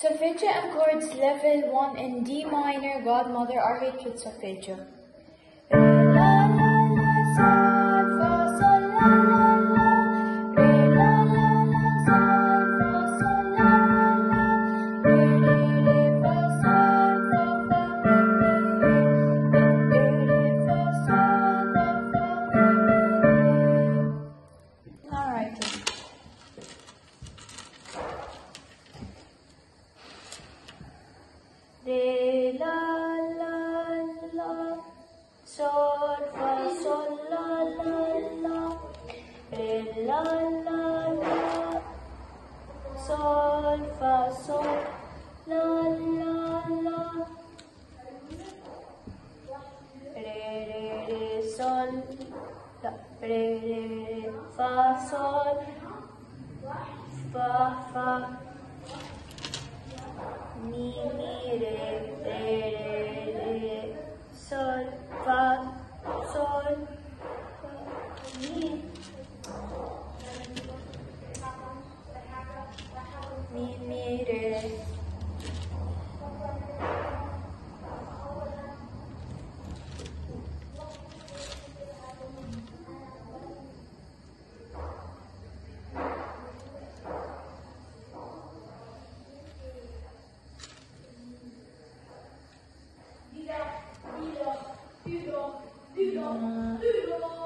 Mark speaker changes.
Speaker 1: Solfeggio and chords level 1 in D minor, God, Mother, RH with solfeggio. Re la la la sol fa sol la la la re la la la sol fa sol la la la re re sol la re re fa sol fa fa mi 绿的绿的绿的绿的。